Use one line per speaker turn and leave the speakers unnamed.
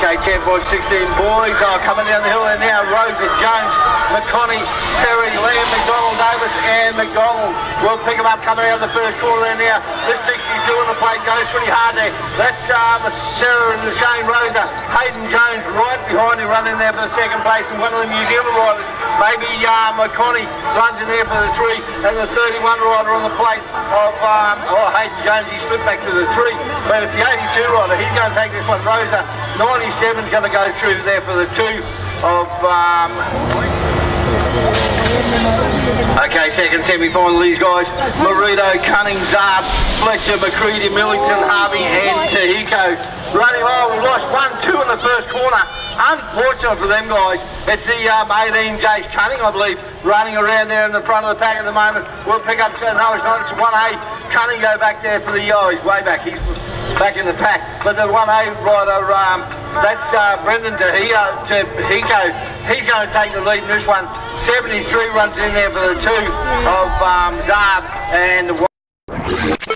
Okay, 10 boys, 16 boys are coming down the hill there now. Rosa Jones, McConney, Perry, Liam, McDonald, Davis, and McDonald We'll pick them up coming out of the first quarter there now. This 62 on the plate goes pretty hard there. That's um, Sarah and the Shane Rosa. Hayden Jones right behind him running there for the second place and one of the New Zealand riders. Maybe uh, McConney runs in there for the three and the 31 rider on the plate of um, oh, Hayden Jones. He slipped back to the three, but it's the 82 rider. He's going to take this one. Rosa 97 is going to go through there for the two of um, Okay, second semi-final, these guys. Marito, Cunning, Zard, Fletcher, McCready, Millington, Harvey, and Tahiko. Running well, we lost one, two in the first corner. Unfortunate for them guys. It's the um, 18 Jace Cunning, I believe, running around there in the front of the pack at the moment. We'll pick up, no, it's not, it's 1A. Cunning go back there for the, oh, he's way back. He's back in the pack. But the 1A rider, um, that's uh, Brendan Tahiko, Tahiko. He's going to take the lead in this one. 73 runs in there for the two of um, and the